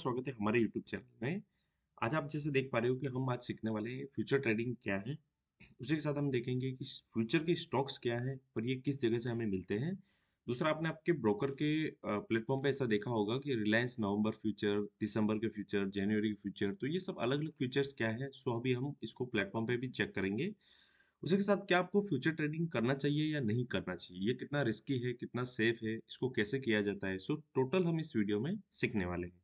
स्वागत है हमारे यूट्यूब चैनल में। आज आप जैसे देख पा रहे हो कि हम आज सीखने वाले हैं फ्यूचर ट्रेडिंग क्या है। उसी के साथ हम देखेंगे कि फ्यूचर के स्टॉक्स क्या है, और ये किस जगह से हमें मिलते हैं। दूसरा, आपने आपके ब्रोकर के प्लेटफॉर्म पे ऐसा देखा होगा कि रिलायंस नवंबर फ्यूचर दिसंबर के फ्यूचर जनवरी के फ्यूचर तो ये सब अलग अलग फ्यूचर्स क्या है, सो अभी हम इसको प्लेटफॉर्म पे भी चेक करेंगे। उसी के साथ क्या आपको फ्यूचर ट्रेडिंग करना चाहिए या नहीं करना चाहिए? ये कितना रिस्की है, कितना सेफ़ है, इसको कैसे किया जाता है? सो टोटल हम इस वीडियो में सीखने वाले हैं।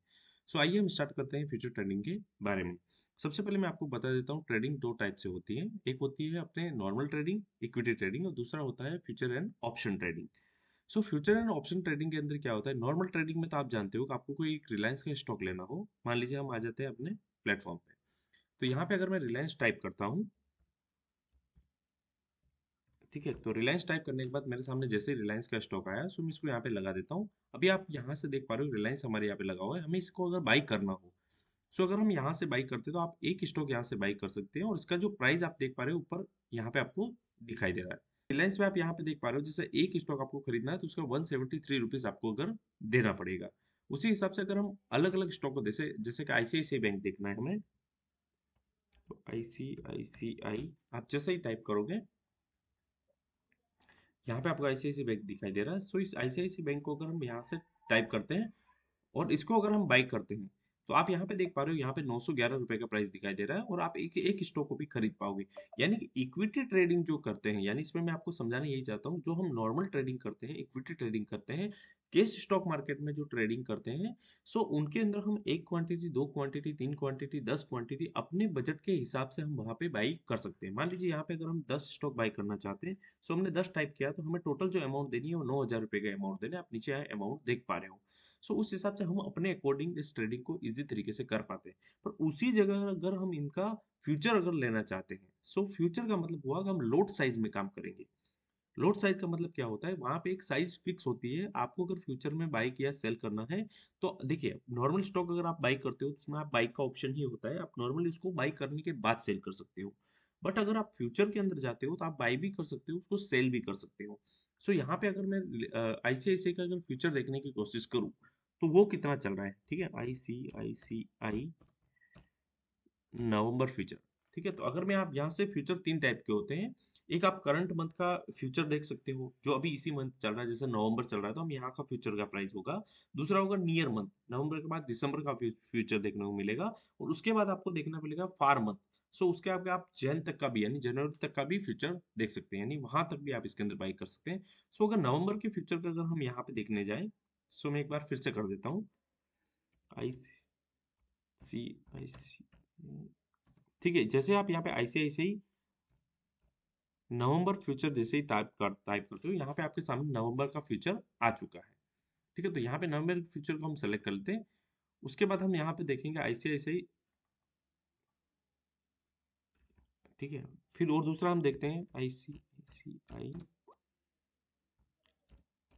सो आइए हम स्टार्ट करते हैं फ्यूचर ट्रेडिंग के बारे में। सबसे पहले मैं आपको बता देता हूँ ट्रेडिंग दो टाइप से होती है। एक होती है अपने नॉर्मल ट्रेडिंग इक्विटी ट्रेडिंग और दूसरा होता है future and option trading so future and option trading के अंदर क्या होता है? नॉर्मल ट्रेडिंग में तो आप जानते हो कि आपको कोई एक रिलायंस का स्टॉक लेना हो। मान लीजिए हम आ जाते हैं अपने प्लेटफॉर्म पे। तो यहाँ पे अगर मैं रिलायंस टाइप करता हूँ ठीक है तो रिलायंस टाइप करने के बाद मेरे सामने जैसे रिलायंस का स्टॉक आया सो मैं इसको यहाँ पे लगा देता हूँ। अभी आप यहाँ से देख पा रहे हो रिलायंस हमारे यहाँ पे लगा हुआ है, हमें इसको अगर बाई करना हो सो अगर हम यहाँ से बाई करते तो आप एक स्टॉक यहाँ से बाई कर सकते हैं और इसका जो प्राइस आप देख पा रहे हो ऊपर यहाँ पे आपको दिखाई दे रहा है। रिलायंस में आप यहाँ पे देख पा रहे हो, जैसे एक स्टॉक आपको खरीदना है तो उसका वन सेवेंटी आपको अगर देना पड़ेगा। उसी हिसाब से अगर हम अलग अलग स्टॉक को, जैसे जैसे कि आईसीआईसी बैंक देखना है हमें तो आईसीआईसीआई आप जैसे ही टाइप करोगे यहाँ पे आपको आईसीआईसी बैंक दिखाई दे रहा है। सो इस आईसीआईसी बैंक को अगर हम यहाँ से टाइप करते हैं और इसको अगर हम बाइक करते हैं तो आप यहाँ पे देख पा रहे हो, यहाँ पे नौ सौ ग्यारह रुपए का प्राइस दिखाई दे रहा है और आप एक एक स्टॉक को भी खरीद पाओगे। यानी कि इक्विटी ट्रेडिंग जो करते हैं, यानी इसमें मैं आपको समझाना यही चाहता हूँ, जो हम नॉर्मल ट्रेडिंग करते हैं इक्विटी ट्रेडिंग करते हैं, केस स्टॉक मार्केट में जो ट्रेडिंग करते हैं सो उनके अंदर हम एक क्वांटिटी दो क्वांटिटी तीन क्वांटिटी दस क्वांटिटी अपने बजट के हिसाब से हम वहाँ पे बाई कर सकते हैं। मान लीजिए यहाँ पे अगर हम दस स्टॉक बाई करना चाहते हैं सो हमने दस टाइप किया तो हमें टोटल जो अमाउंट देनी है वो नौ हज़ार रुपए का अमाउंट देना आप नीचे अमाउंट देख पा रहे हो। सो उस हिसाब से हम अपने अकॉर्डिंग इस ट्रेडिंग को इजी तरीके से कर पाते हैं। पर उसी जगह अगर हम इनका फ्यूचर अगर लेना चाहते हैं सो फ्यूचर का मतलब हुआ कि हम लोड साइज़ में काम करेंगे। लोड साइज़ का मतलब क्या होता है? वहाँ पे एक साइज़ फिक्स होती है। आपको अगर फ्यूचर में बाई किया सेल करना है तो देखिए नॉर्मल स्टॉक अगर आप बाई करते हो तो उसमें आप बाइक का ऑप्शन ही होता है। आप नॉर्मली उसको बाई करने के बाद सेल कर सकते हो। बट अगर आप फ्यूचर के अंदर जाते हो तो आप बाई भी कर सकते हो उसको सेल भी कर सकते हो। सो so, यहाँ पे अगर मैं आईसीआईसी का अगर फ्यूचर देखने की कोशिश करूँ तो वो कितना चल रहा है? ठीक है आई सी आई सी आई नवंबर फ्यूचर ठीक है तो अगर मैं आप यहाँ से फ्यूचर तीन टाइप के होते हैं, एक आप करंट मंथ का फ्यूचर देख सकते हो, जो अभी इसी मंथ चल रहा है, जैसे नवंबर चल रहा है तो हम यहाँ का फ्यूचर का प्राइस होगा। दूसरा होगा नियर मंथ नवंबर के बाद दिसंबर का फ्यूचर देखने को मिलेगा, और उसके बाद आपको देखना मिलेगा फार मंथ सो उसके आगे आप जैन तक का भी, यानी जनवरी तक का भी फ्यूचर देख सकते हैं, यानी वहाँ तक भी आप इसके अंदर बाई कर सकते हैं। सो अगर नवंबर के फ्यूचर का अगर हम यहाँ पे देखने जाए सो मैं एक बार फिर से कर देता हूँ। आई सी ठीक है, जैसे आप यहाँ पे आईसीआईसीआई नवंबर फ्यूचर जैसे ही टाइप कर, टाइप करते हो, यहाँ पे आपके सामने नवंबर का फ्यूचर आ चुका है। ठीक है तो यहाँ पे नवंबर फ्यूचर को हम सेलेक्ट कर लेते हैं। उसके बाद हम यहाँ पे देखेंगे आईसीआईसीआई ठीक है, फिर और दूसरा हम देखते हैं आईसीआईसीआई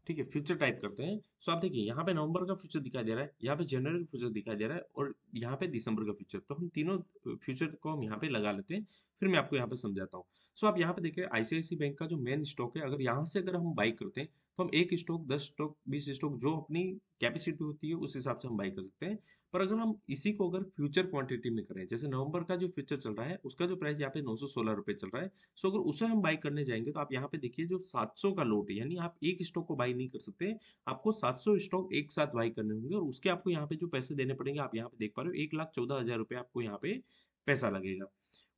ठीक है फ्यूचर टाइप करते हैं। सो आप देखिए, यहाँ पे नवंबर का फ्यूचर दिखाई दे रहा है, यहाँ पे जनवरी का फ्यूचर दिखाई दे रहा है, और यहाँ पे दिसंबर का फ्यूचर तो हम तीनों फ्यूचर को हम यहाँ पे लगा लेते हैं। फिर मैं आपको यहाँ पे समझाता हूँ। सो आप यहाँ पे देखिए आईसीआईसी बैंक का जो मेन स्टॉक है, अगर यहाँ से अगर हम बाई करते हैं तो हम एक स्टॉक दस स्टॉक बीस स्टॉक जो अपनी कैपेसिटी होती है, उस हिसाब से हम बाई कर सकते हैं। पर अगर हम इसी को अगर फ्यूचर क्वांटिटी में करें, जैसे नवंबर का जो फ्यूचर चल रहा है, उसका जो प्राइस यहाँ पे नौ सौ सोलह रुपए चल रहा है सो अगर उसे हम बाई करने जाएँगे तो आप यहाँ पे देखिए, जो सात सौ का लोट है, यानी आप एक स्टॉक को बाई नहीं कर सकते, आपको सात सौ स्टॉक एक साथ बाई करने होंगे, और उसके आपको यहाँ पे जो पैसे देने पड़ेंगे, आप यहाँ पे देख पा रहे हो, एक लाख चौदह हज़ार रुपये आपको यहाँ पे पैसा लगेगा।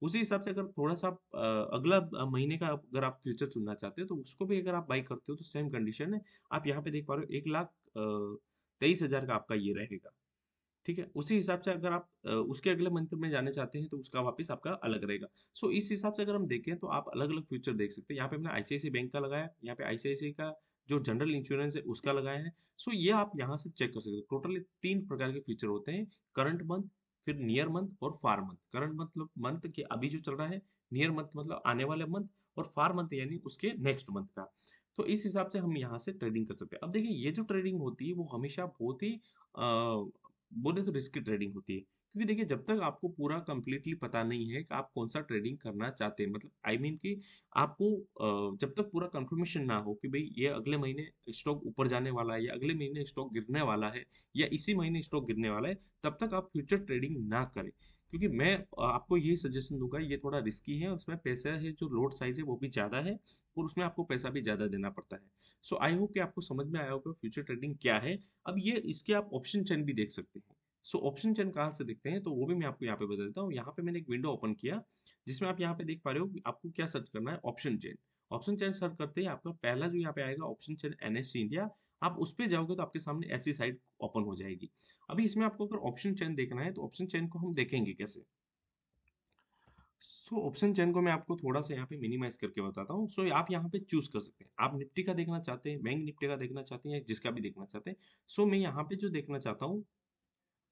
उसी हिसाब से अगर थोड़ा सा अगला महीने का अगर आप फ्यूचर चुनना चाहते हैं तो उसको भी अगर आप बाई करते हो तो सेम कंडीशन है। आप यहाँ पे देख पा रहे हो, एक लाख तेईस हज़ार का आपका ये रहेगा। ठीक है? उसी हिसाब से अगर आप उसके अगले मंथ में जाने चाहते हैं तो उसका वापस आपका अलग रहेगा। सो, इस हिसाब से अगर हम देखें तो आप अलग अलग फ्यूचर देख सकते हैं। यहाँ पे हमने आईसीआईसी बैंक का लगाया, यहाँ पे आईसीआईसी का जो जनरल इंश्योरेंस है, उसका लगाया है। सो, ये आप यहाँ से चेक कर सकते हो। टोटली तीन प्रकार के फ्यूचर होते हैं, करंट मंथ फिर नियर मंथ और फार मंथ करंट मतलब मंथ के अभी जो चल रहा है नियर मंथ मतलब आने वाले मंथ और फार मंथ यानी उसके नेक्स्ट मंथ का। तो इस हिसाब से हम यहाँ से ट्रेडिंग कर सकते हैं। अब देखिए, ये जो ट्रेडिंग होती है, वो हमेशा बहुत ही बोले तो रिस्की ट्रेडिंग होती है। क्योंकि देखिए, जब तक आपको पूरा कंप्लीटली पता नहीं है कि आप कौन सा ट्रेडिंग करना चाहते हैं मतलब आई I मीन mean कि आपको जब तक पूरा कंफर्मेशन ना हो कि भाई ये अगले महीने स्टॉक ऊपर जाने वाला है या अगले महीने स्टॉक गिरने वाला है या इसी महीने स्टॉक गिरने वाला है, तब तक आप फ्यूचर ट्रेडिंग ना करें। क्योंकि मैं आपको यही सजेशन दूँगा, ये थोड़ा रिस्की है उसमें पैसा है जो लोड साइज़ है वो भी ज़्यादा है और उसमें आपको पैसा भी ज़्यादा देना पड़ता है। सो आई होप कि आपको समझ में आया होगा फ्यूचर ट्रेडिंग क्या है। अब ये, इसके आप ऑप्शन चेन भी देख सकते हैं। सो ऑप्शन चेन कहाँ से देखते हैं? तो वो भी मैं आपको यहाँ पे बता देता हूँ। यहाँ पे मैंने एक विंडो ओपन किया जिसमें आप यहाँ पे देख पा रहे हो आपको क्या सर्च करना है? Option chain option chain search करते ही आपका पहला जो यहाँ पे आएगा ऑप्शन चेन एनएससी इंडिया आप उस पर जाओगे तो आपके सामने ऐसी साइट ओपन हो जाएगी। अभी इसमें आपको अगर ऑप्शन चेन देखना है तो ऑप्शन चेन को हम देखेंगे कैसे? सो ऑप्शन चेन को मैं आपको थोड़ा सा यहाँ पे मिनिमाइज करके बताता हूँ। सो so, आप यहाँ पे चूज़ कर सकते हैं। आप निफ्टी का देखना चाहते हैं बैंक निफ्टी का देखना चाहते हैं या जिसका भी देखना चाहते हैं। सो so, मैं यहाँ पे जो देखना चाहता हूँ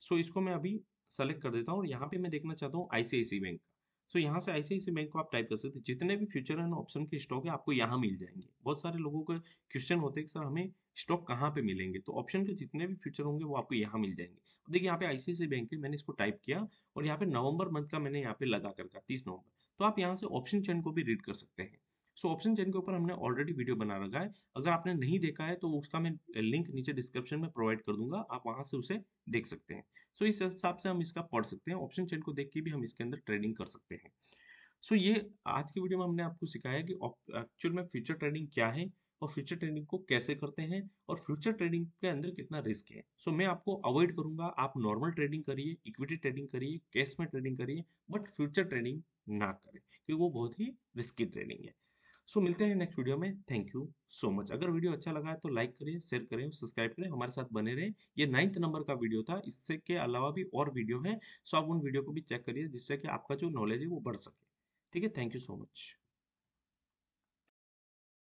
सो so, इसको मैं अभी सेलेक्ट कर देता हूँ और यहाँ पे मैं देखना चाहता हूँ आईसीआईसी बैंक का। सो यहाँ से ऐसे बैंक को आप टाइप कर सकते हैं। जितने भी फ्यूचर एंड ऑप्शन के स्टॉक है आपको यहाँ मिल जाएँगे। बहुत सारे लोगों के क्वेश्चन होते हैं कि सर हमें स्टॉक कहाँ पे मिलेंगे? तो ऑप्शन के जितने भी फ्यूचर होंगे वो आपको यहाँ मिल जाएँगे। अब देखिए यहाँ पे आईसीआईसी बैंक है मैंने इसको टाइप किया और यहाँ पे नवंबर मंथ का मैंने यहाँ पे लगा कर तीस नवंबर। तो आप यहाँ से ऑप्शन चेन को भी रीड कर सकते हैं। सो ऑप्शन चेन के ऊपर हमने ऑलरेडी वीडियो बना रखा है। अगर आपने नहीं देखा है तो उसका मैं लिंक नीचे डिस्क्रिप्शन में प्रोवाइड कर दूँगा। आप वहाँ से उसे देख सकते हैं। सो so, इस हिसाब से हम इसका पढ़ सकते हैं। ऑप्शन चेन को देख के भी हम इसके अंदर ट्रेडिंग कर सकते हैं। सो so, ये आज की वीडियो में हमने आपको सिखाया कि एक्चुअल में फ्यूचर ट्रेडिंग क्या है और फ्यूचर ट्रेडिंग को कैसे करते हैं और फ्यूचर ट्रेडिंग के अंदर कितना रिस्क है। सो so, मैं आपको अवॉइड करूँगा। आप नॉर्मल ट्रेडिंग करिए इक्विटी ट्रेडिंग करिए कैश में ट्रेडिंग करिए बट फ्यूचर ट्रेडिंग ना करें क्योंकि वो बहुत ही रिस्की ट्रेडिंग है। सो, मिलते हैं नेक्स्ट वीडियो में। थैंक यू सो मच अगर वीडियो अच्छा लगा है तो लाइक करें शेयर करें सब्सक्राइब करें। हमारे साथ बने रहें। ये नाइन्थ नंबर का वीडियो था। इससे के अलावा भी और वीडियो है। सो, आप उन वीडियो को भी चेक करिए जिससे कि आपका जो नॉलेज है वो बढ़ सके। ठीक है? Thank you so much